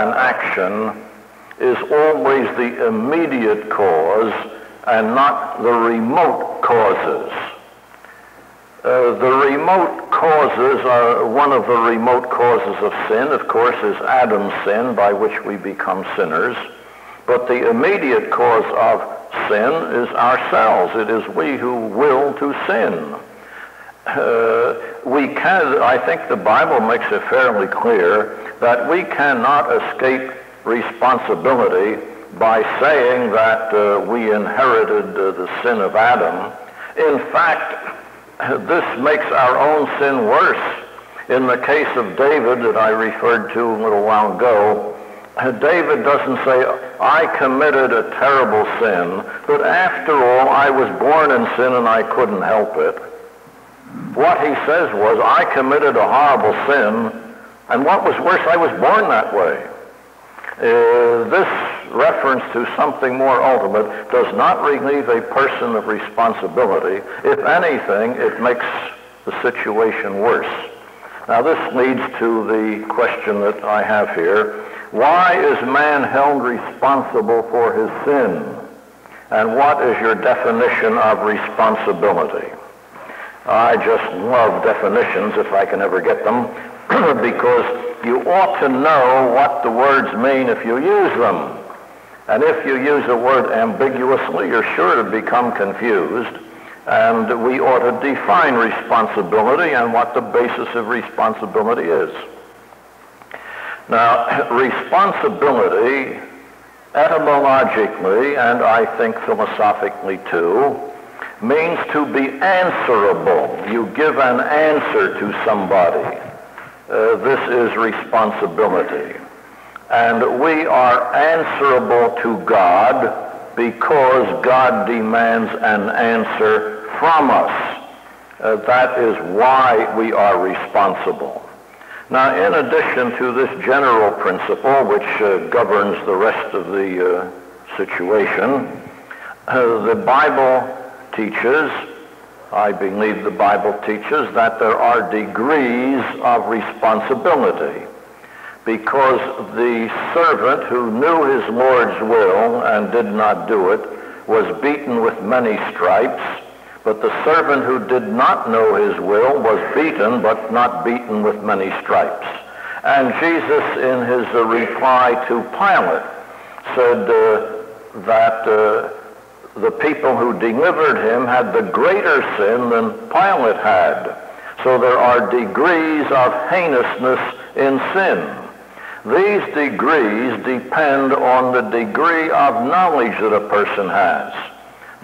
an action is always the immediate cause and not the remote causes. Uh, the remote causes are one of the remote causes of sin, of course, is Adam's sin by which we become sinners. But the immediate cause of sin is ourselves. It is we who will to sin. Uh, we can, I think the Bible makes it fairly clear that we cannot escape responsibility by saying that uh, we inherited uh, the sin of Adam. In fact, this makes our own sin worse. In the case of David that I referred to a little while ago, David doesn't say, I committed a terrible sin, but after all, I was born in sin and I couldn't help it. What he says was, I committed a horrible sin, and what was worse, I was born that way. Uh, this reference to something more ultimate does not relieve a person of responsibility. If anything, it makes the situation worse. Now this leads to the question that I have here. Why is man held responsible for his sin? And what is your definition of responsibility? I just love definitions if I can ever get them because you ought to know what the words mean if you use them. And if you use a word ambiguously, you're sure to become confused. And we ought to define responsibility and what the basis of responsibility is. Now, responsibility, etymologically, and I think philosophically too, means to be answerable. You give an answer to somebody. Uh, this is responsibility. And we are answerable to God because God demands an answer from us. Uh, that is why we are responsible. Now, in addition to this general principle, which uh, governs the rest of the uh, situation, uh, the Bible teaches, I believe the Bible teaches, that there are degrees of responsibility because the servant who knew his Lord's will and did not do it was beaten with many stripes, but the servant who did not know his will was beaten, but not beaten with many stripes. And Jesus, in his reply to Pilate, said uh, that uh, the people who delivered him had the greater sin than Pilate had. So there are degrees of heinousness in sin. These degrees depend on the degree of knowledge that a person has.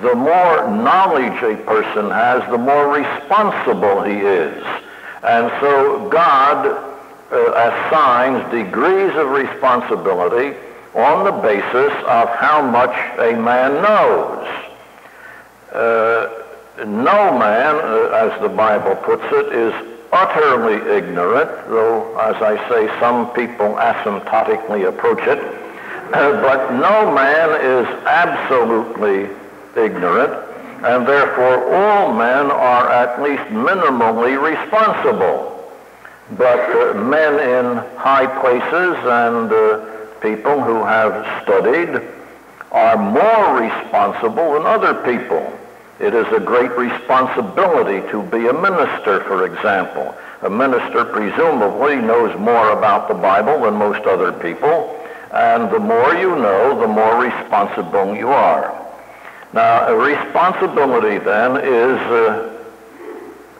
The more knowledge a person has, the more responsible he is. And so God uh, assigns degrees of responsibility on the basis of how much a man knows. Uh, no man, uh, as the Bible puts it, is utterly ignorant, though, as I say, some people asymptotically approach it. Uh, but no man is absolutely ignorant, and therefore all men are at least minimally responsible. But uh, men in high places and uh, people who have studied are more responsible than other people. It is a great responsibility to be a minister, for example. A minister presumably knows more about the Bible than most other people, and the more you know, the more responsible you are. Now, a responsibility then is, uh,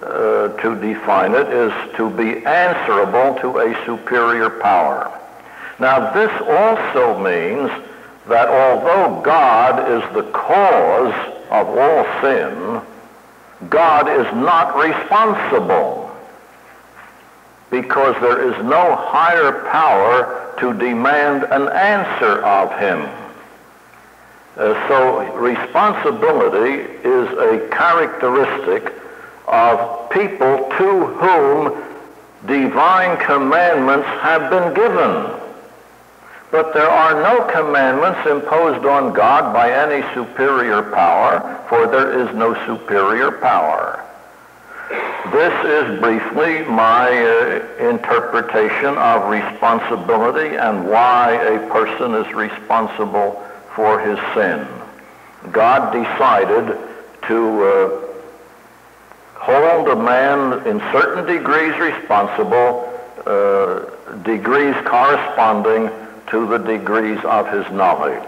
uh, to define it, is to be answerable to a superior power. Now, this also means that although God is the cause of all sin, God is not responsible because there is no higher power to demand an answer of him. Uh, so responsibility is a characteristic of people to whom divine commandments have been given. But there are no commandments imposed on God by any superior power, for there is no superior power. This is briefly my uh, interpretation of responsibility and why a person is responsible for his sin. God decided to uh, hold a man in certain degrees responsible, uh, degrees corresponding to the degrees of his knowledge.